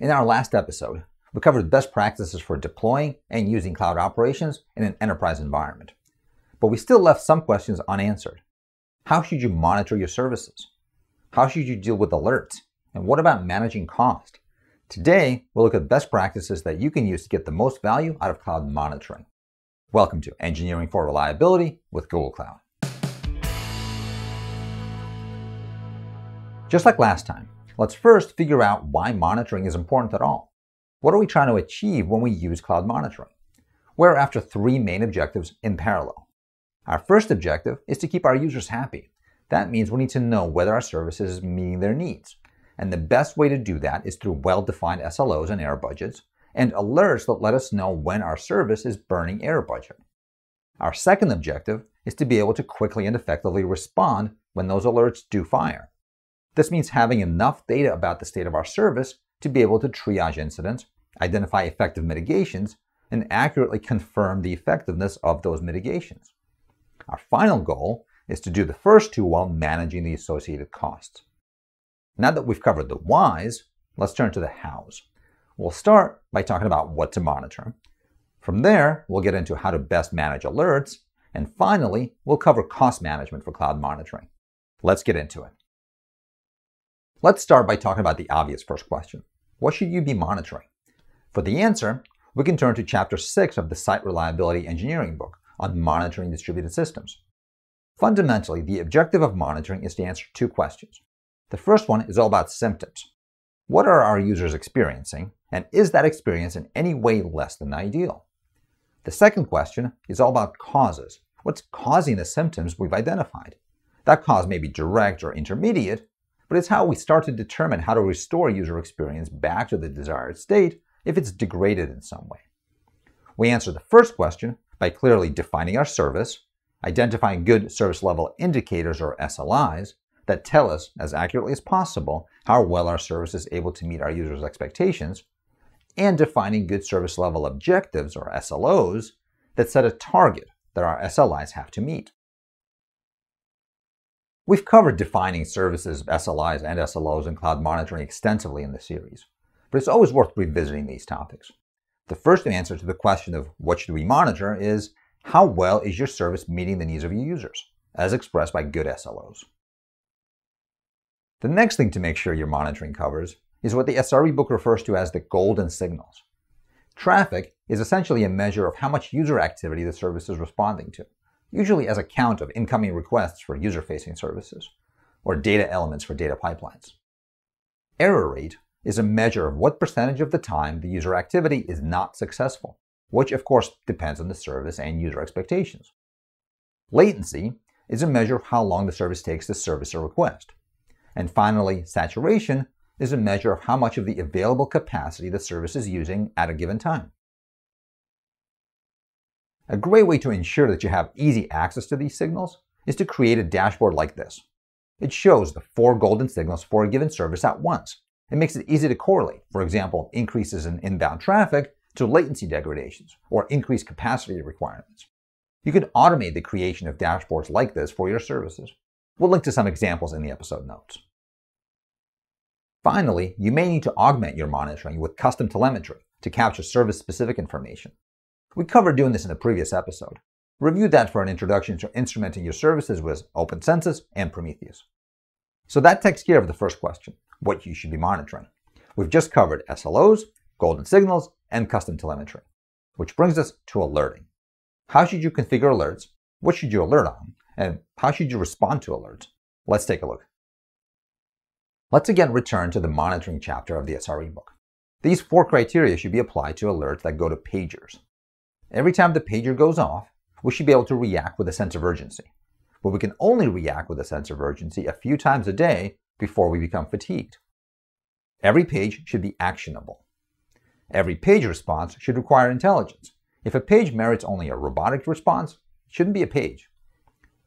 In our last episode, we covered best practices for deploying and using cloud operations in an enterprise environment. But we still left some questions unanswered. How should you monitor your services? How should you deal with alerts? And what about managing cost? Today, we'll look at best practices that you can use to get the most value out of cloud monitoring. Welcome to Engineering for Reliability with Google Cloud. Just like last time, let's first figure out why monitoring is important at all. What are we trying to achieve when we use cloud monitoring? We're after three main objectives in parallel. Our first objective is to keep our users happy. That means we need to know whether our service is meeting their needs. And the best way to do that is through well-defined SLOs and error budgets, and alerts that let us know when our service is burning error budget. Our second objective is to be able to quickly and effectively respond when those alerts do fire. This means having enough data about the state of our service to be able to triage incidents, identify effective mitigations, and accurately confirm the effectiveness of those mitigations. Our final goal is to do the first two while managing the associated costs. Now that we've covered the whys, let's turn to the hows. We'll start by talking about what to monitor. From there, we'll get into how to best manage alerts, and finally, we'll cover cost management for cloud monitoring. Let's get into it. Let's start by talking about the obvious first question. What should you be monitoring? For the answer, we can turn to chapter 6 of the Site Reliability Engineering book on monitoring distributed systems. Fundamentally, the objective of monitoring is to answer two questions. The first one is all about symptoms. What are our users experiencing, and is that experience in any way less than ideal? The second question is all about causes. What's causing the symptoms we've identified? That cause may be direct or intermediate, but it's how we start to determine how to restore user experience back to the desired state if it's degraded in some way. We answer the first question by clearly defining our service, identifying good service level indicators or SLIs that tell us as accurately as possible how well our service is able to meet our users' expectations, and defining good service level objectives or SLOs that set a target that our SLIs have to meet. We've covered defining services, SLIs, and SLOs in cloud monitoring extensively in the series, but it's always worth revisiting these topics. The first answer to the question of what should we monitor is how well is your service meeting the needs of your users, as expressed by good SLOs. The next thing to make sure your monitoring covers is what the SRE book refers to as the golden signals. Traffic is essentially a measure of how much user activity the service is responding to usually as a count of incoming requests for user-facing services, or data elements for data pipelines. Error rate is a measure of what percentage of the time the user activity is not successful, which of course depends on the service and user expectations. Latency is a measure of how long the service takes to service a request. And finally, saturation is a measure of how much of the available capacity the service is using at a given time. A great way to ensure that you have easy access to these signals is to create a dashboard like this. It shows the four golden signals for a given service at once. It makes it easy to correlate, for example, increases in inbound traffic to latency degradations or increased capacity requirements. You can automate the creation of dashboards like this for your services. We'll link to some examples in the episode notes. Finally, you may need to augment your monitoring with custom telemetry to capture service-specific information. We covered doing this in a previous episode. Review that for an introduction to instrumenting your services with OpenCensus and Prometheus. So that takes care of the first question, what you should be monitoring. We've just covered SLOs, golden signals, and custom telemetry, which brings us to alerting. How should you configure alerts? What should you alert on? And how should you respond to alerts? Let's take a look. Let's again return to the monitoring chapter of the SRE book. These four criteria should be applied to alerts that go to pagers. Every time the pager goes off, we should be able to react with a sense of urgency. But we can only react with a sense of urgency a few times a day before we become fatigued. Every page should be actionable. Every page response should require intelligence. If a page merits only a robotic response, it shouldn't be a page.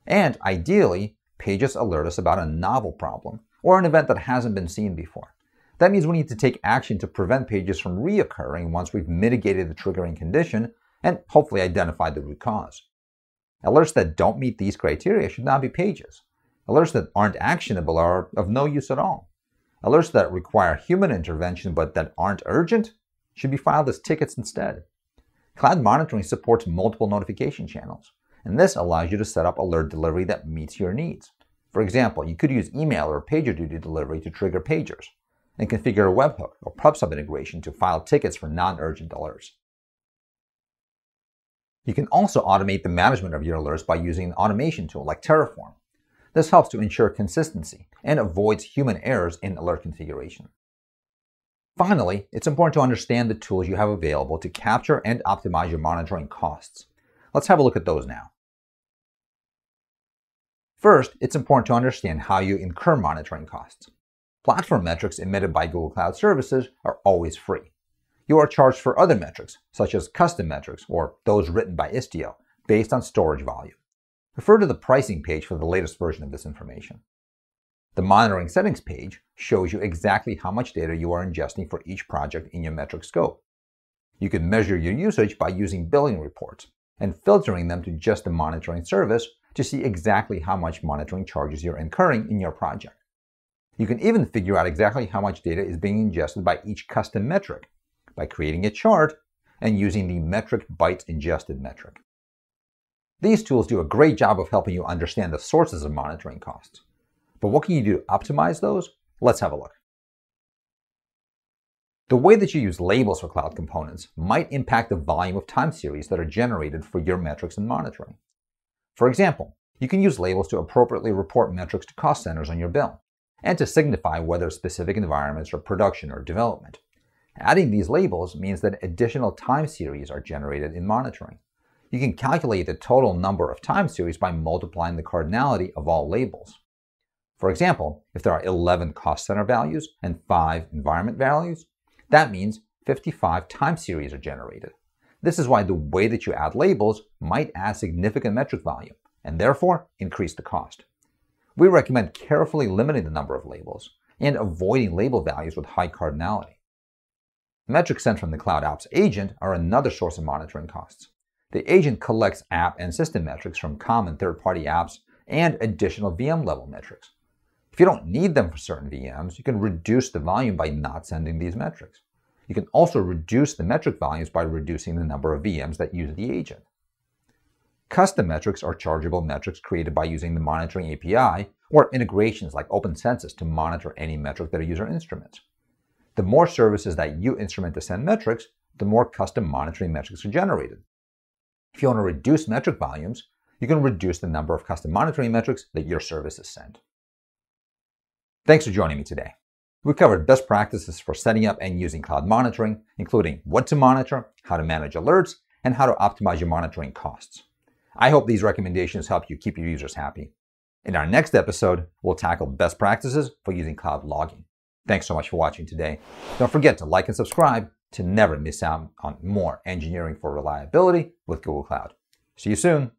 And ideally, pages alert us about a novel problem or an event that hasn't been seen before. That means we need to take action to prevent pages from reoccurring once we've mitigated the triggering condition and hopefully identify the root cause. Alerts that don't meet these criteria should not be pages. Alerts that aren't actionable are of no use at all. Alerts that require human intervention but that aren't urgent should be filed as tickets instead. Cloud monitoring supports multiple notification channels, and this allows you to set up alert delivery that meets your needs. For example, you could use email or PagerDuty delivery to trigger pagers, and configure a webhook or PubSub integration to file tickets for non-urgent alerts. You can also automate the management of your alerts by using an automation tool like Terraform. This helps to ensure consistency and avoids human errors in alert configuration. Finally, it's important to understand the tools you have available to capture and optimize your monitoring costs. Let's have a look at those now. First, it's important to understand how you incur monitoring costs. Platform metrics emitted by Google Cloud Services are always free. You are charged for other metrics, such as custom metrics or those written by Istio, based on storage volume. Refer to the pricing page for the latest version of this information. The monitoring settings page shows you exactly how much data you are ingesting for each project in your metric scope. You can measure your usage by using billing reports and filtering them to just the monitoring service to see exactly how much monitoring charges you're incurring in your project. You can even figure out exactly how much data is being ingested by each custom metric by creating a chart and using the metric bytes ingested metric. These tools do a great job of helping you understand the sources of monitoring costs. But what can you do to optimize those? Let's have a look. The way that you use labels for cloud components might impact the volume of time series that are generated for your metrics and monitoring. For example, you can use labels to appropriately report metrics to cost centers on your bill, and to signify whether specific environments are production or development. Adding these labels means that additional time series are generated in monitoring. You can calculate the total number of time series by multiplying the cardinality of all labels. For example, if there are 11 cost center values and 5 environment values, that means 55 time series are generated. This is why the way that you add labels might add significant metric volume and therefore increase the cost. We recommend carefully limiting the number of labels and avoiding label values with high cardinality. Metrics sent from the Cloud Ops agent are another source of monitoring costs. The agent collects app and system metrics from common third-party apps and additional VM level metrics. If you don't need them for certain VMs, you can reduce the volume by not sending these metrics. You can also reduce the metric volumes by reducing the number of VMs that use the agent. Custom metrics are chargeable metrics created by using the monitoring API or integrations like OpenCensus to monitor any metric that a user instruments. The more services that you instrument to send metrics, the more custom monitoring metrics are generated. If you want to reduce metric volumes, you can reduce the number of custom monitoring metrics that your services send. Thanks for joining me today. We covered best practices for setting up and using cloud monitoring, including what to monitor, how to manage alerts, and how to optimize your monitoring costs. I hope these recommendations help you keep your users happy. In our next episode, we'll tackle best practices for using cloud logging. Thanks so much for watching today. Don't forget to like and subscribe to never miss out on more engineering for reliability with Google Cloud. See you soon.